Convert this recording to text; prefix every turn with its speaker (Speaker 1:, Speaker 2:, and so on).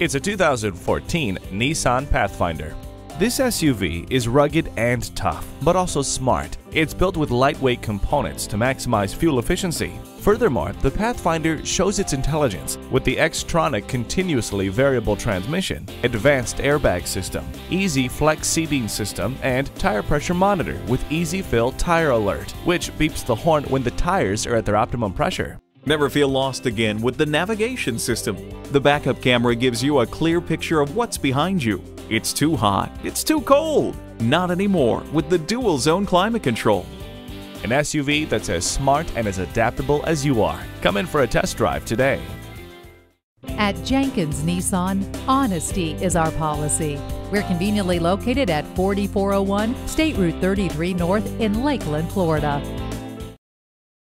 Speaker 1: It's a 2014 Nissan Pathfinder. This SUV is rugged and tough, but also smart. It's built with lightweight components to maximize fuel efficiency. Furthermore, the Pathfinder shows its intelligence with the Xtronic continuously variable transmission, advanced airbag system, easy flex seating system, and tire pressure monitor with easy fill tire alert, which beeps the horn when the tires are at their optimum pressure.
Speaker 2: Never feel lost again with the navigation system. The backup camera gives you a clear picture of what's behind you. It's too hot, it's too cold. Not anymore with the dual zone climate control.
Speaker 1: An SUV that's as smart and as adaptable as you are. Come in for a test drive today.
Speaker 3: At Jenkins Nissan, honesty is our policy. We're conveniently located at 4401 State Route 33 North in Lakeland, Florida.